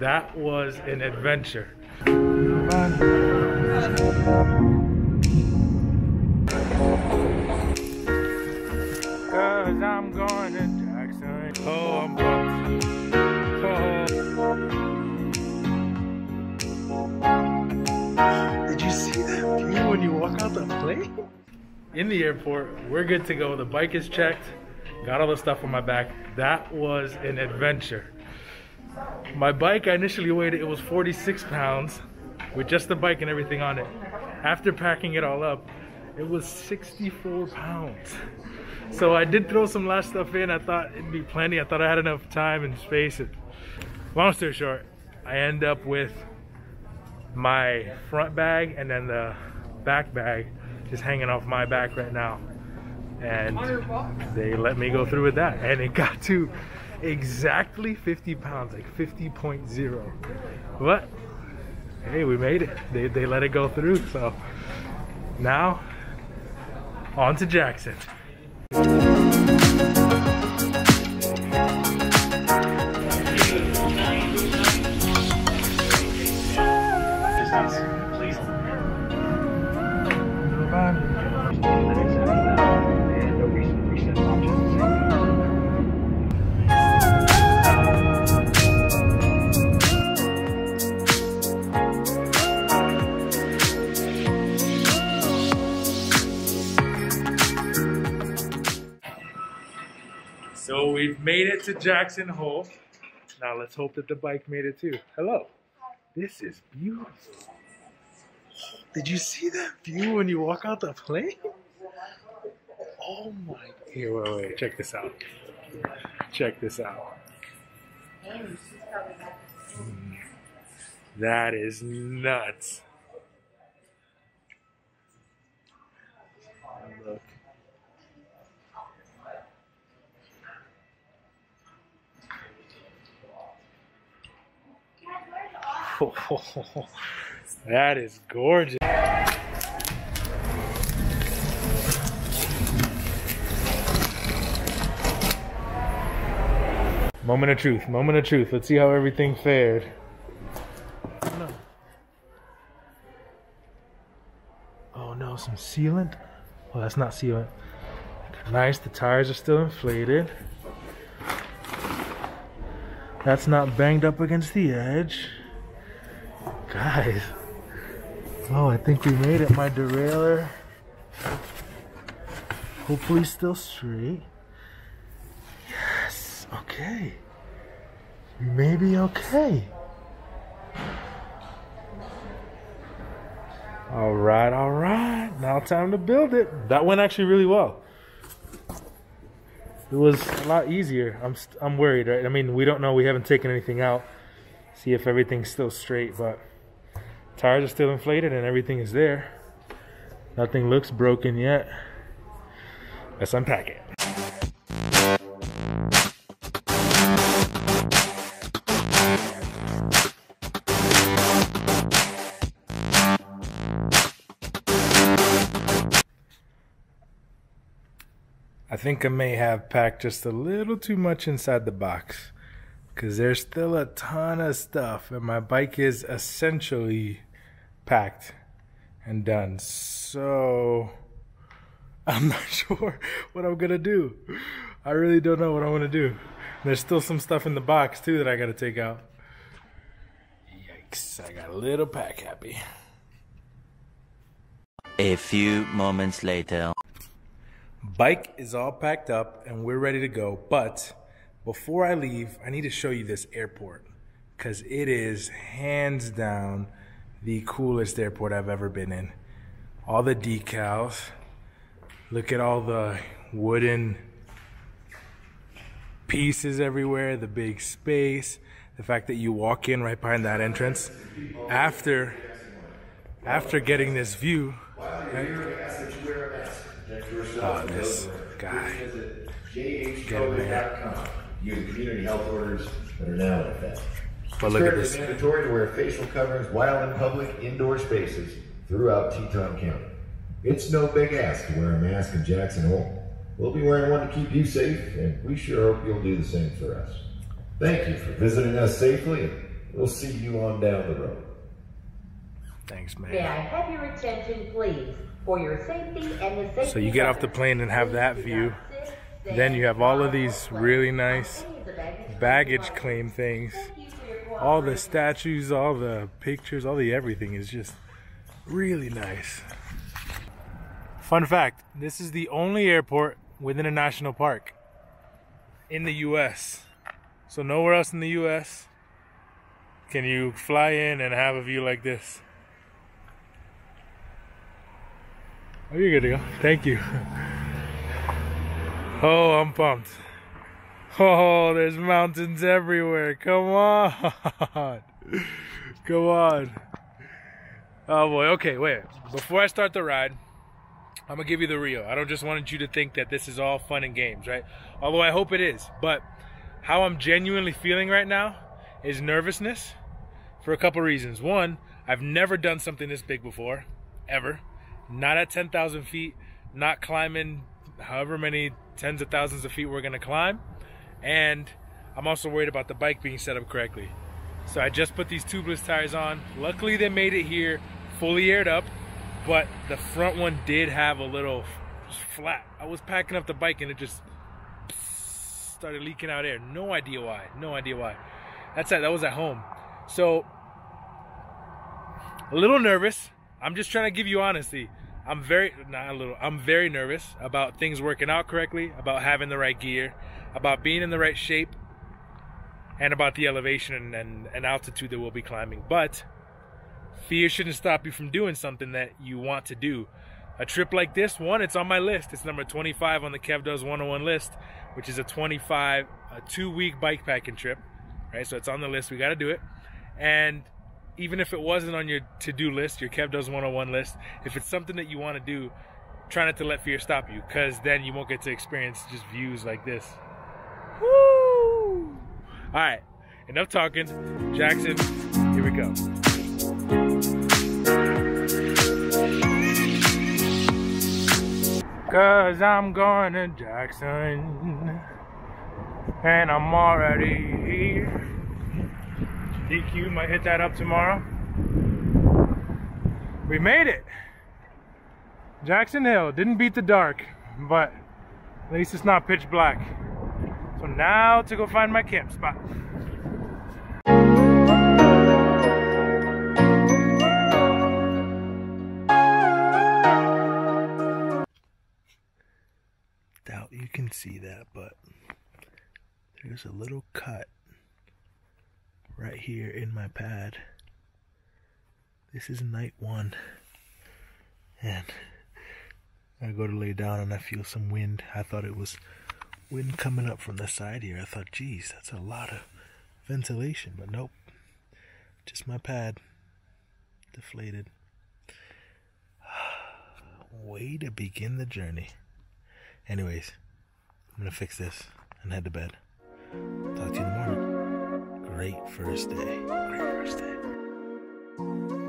That was an adventure. Cause I'm going to Jackson. Oh, I'm pumped. Oh. Did you see that view when you walk out the plane? In the airport, we're good to go. The bike is checked. Got all the stuff on my back. That was an adventure. My bike, I initially weighed it, it was 46 pounds with just the bike and everything on it. After packing it all up, it was 64 pounds. So I did throw some last stuff in. I thought it'd be plenty. I thought I had enough time and space. Long story short, I end up with my front bag and then the back bag just hanging off my back right now. And they let me go through with that. And it got to exactly 50 pounds, like 50.0. But hey, we made it. They, they let it go through. So now on to Jackson. So we've made it to Jackson Hole. Now let's hope that the bike made it too. Hello. This is beautiful. Did you see that view when you walk out the plane? Oh my. Here, wait, wait. Check this out. Check this out. Hmm, that is nuts. Look. that is gorgeous. Moment of truth, moment of truth. Let's see how everything fared. Oh no, some sealant? Well, that's not sealant. Nice, the tires are still inflated. That's not banged up against the edge. Guys. Oh, I think we made it. My derailleur. Hopefully still straight. Yes. Okay. Maybe okay. All right, all right. Now time to build it. That went actually really well. It was a lot easier. I'm I'm worried, right? I mean, we don't know. We haven't taken anything out. See if everything's still straight, but tires are still inflated and everything is there. Nothing looks broken yet. Let's unpack it. I think I may have packed just a little too much inside the box because there's still a ton of stuff and my bike is essentially packed and done. So I'm not sure what I'm gonna do. I really don't know what I want to do. There's still some stuff in the box too that I gotta take out. Yikes, I got a little pack happy. A few moments later. Bike is all packed up and we're ready to go, but before I leave, I need to show you this airport because it is hands down the coolest airport I've ever been in. All the decals, look at all the wooden pieces everywhere, the big space, the fact that you walk in right behind that entrance. After after getting this view, right? oh, this guy. JHCovid.com. Use community health orders that are now in effect. But look at It's this. mandatory to wear facial coverings while in public indoor spaces throughout Teton County. It's no big ask to wear a mask in Jackson Hole. We'll be wearing one to keep you safe, and we sure hope you'll do the same for us. Thank you for visiting us safely, and We'll see you on down the road. Thanks, May I have your attention, please, for your safety and the safety So you get off the plane and have that Please do view. Then you have all of these really nice baggage claim things. All the statues, all the pictures, all the everything is just really nice. Fun fact this is the only airport within a national park in the US. So, nowhere else in the US can you fly in and have a view like this. Oh, you're good to go. Thank you. Oh, I'm pumped. Oh, there's mountains everywhere. Come on. Come on. Oh boy. Okay, wait. Before I start the ride, I'm gonna give you the real. I don't just want you to think that this is all fun and games, right? Although I hope it is. But how I'm genuinely feeling right now is nervousness for a couple reasons. One, I've never done something this big before, ever. Not at 10,000 feet, not climbing however many tens of thousands of feet we're gonna climb. And I'm also worried about the bike being set up correctly. So I just put these tubeless tires on. Luckily, they made it here fully aired up, but the front one did have a little flat. I was packing up the bike and it just started leaking out air. No idea why. No idea why. That's at, that was at home. So a little nervous. I'm just trying to give you honesty. I'm very not a little. I'm very nervous about things working out correctly, about having the right gear, about being in the right shape, and about the elevation and, and, and altitude that we'll be climbing. But fear shouldn't stop you from doing something that you want to do. A trip like this one, it's on my list. It's number 25 on the Kev Does 101 list, which is a 25, a two week bike packing trip. Right, so it's on the list. We got to do it. And even if it wasn't on your to do list, your Kev Does 101 list, if it's something that you want to do, try not to let fear stop you, because then you won't get to experience just views like this. Woo! All right, enough talking. Jackson, here we go. Cause I'm going to Jackson and I'm already here. DQ might hit that up tomorrow. We made it. Jackson Hole didn't beat the dark, but at least it's not pitch black. So now to go find my camp spot. Doubt you can see that, but there's a little cut right here in my pad. This is night one. And I go to lay down and I feel some wind. I thought it was wind coming up from the side here. I thought, geez, that's a lot of ventilation, but nope. Just my pad deflated. Way to begin the journey. Anyways, I'm gonna fix this and head to bed. Talk to you in the morning great first day. Great first day.